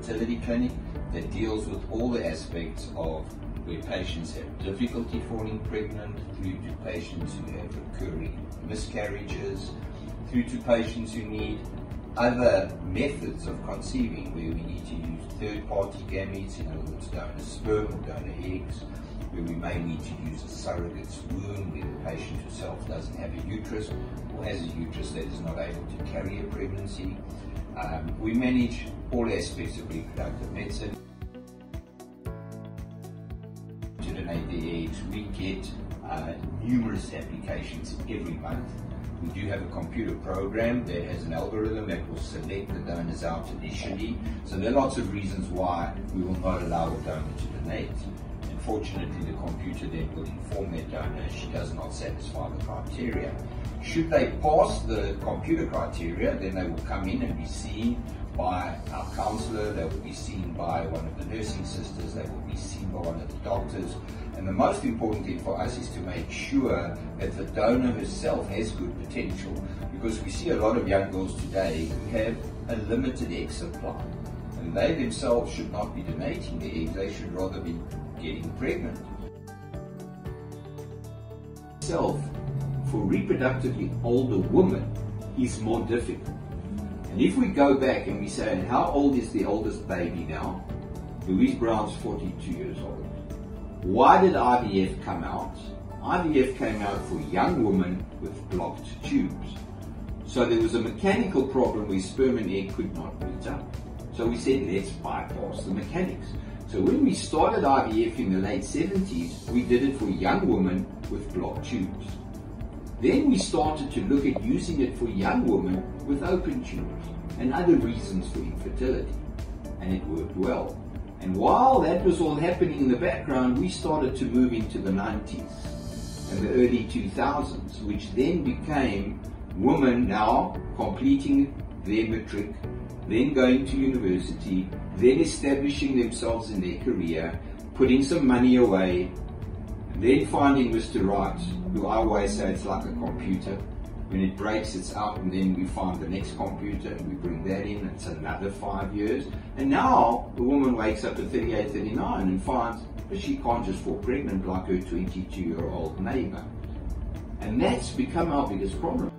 fertility clinic that deals with all the aspects of where patients have difficulty falling pregnant, through to patients who have recurring miscarriages, through to patients who need other methods of conceiving where we need to use third-party gametes, in other words, donor sperm or donor eggs, where we may need to use a surrogate's womb where the patient herself doesn't have a uterus or has a uterus that is not able to carry a pregnancy. Um, we manage all aspects of reproductive medicine. Eggs, we get uh, numerous applications every month. We do have a computer program that has an algorithm that will select the donors out initially. So there are lots of reasons why we will not allow a donor to donate. Unfortunately, the computer then will inform that donor she does not satisfy the criteria. Should they pass the computer criteria, then they will come in and be seen by our counselor, they will be seen by one of the nursing sisters, they will be seen by one of the doctors. And the most important thing for us is to make sure that the donor herself has good potential because we see a lot of young girls today who have a limited egg supply. And they themselves should not be donating their eggs, they should rather be getting pregnant. Self, for reproductively older women, is more difficult. And if we go back and we say, and how old is the oldest baby now? Louise Brown's 42 years old. Why did IVF come out? IVF came out for young women with blocked tubes. So there was a mechanical problem where sperm and egg could not meet up. So we said, let's bypass the mechanics. So when we started IVF in the late 70s, we did it for young women with blocked tubes. Then we started to look at using it for young women with open tubes and other reasons for infertility. And it worked well. And while that was all happening in the background, we started to move into the 90s and the early 2000s, which then became women now completing their matric, then going to university, then establishing themselves in their career, putting some money away, then finding Mr. Right, who I always say it's like a computer. When it breaks, it's out, and then we find the next computer and we bring that in. It's another five years. And now the woman wakes up at 38, 39 and finds that she can't just fall pregnant like her 22 year old neighbor. And that's become our biggest problem.